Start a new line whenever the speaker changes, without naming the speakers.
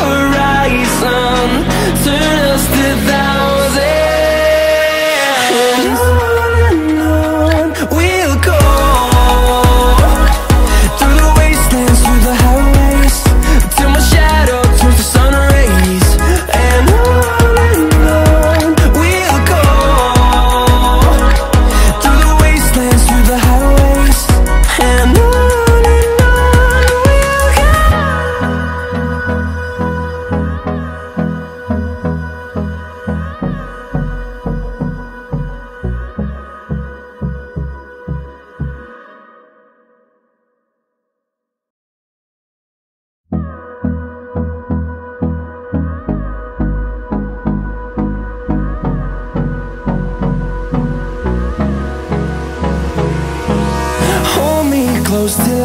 horizon,